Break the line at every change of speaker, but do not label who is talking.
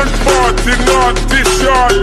Gun part did not discharge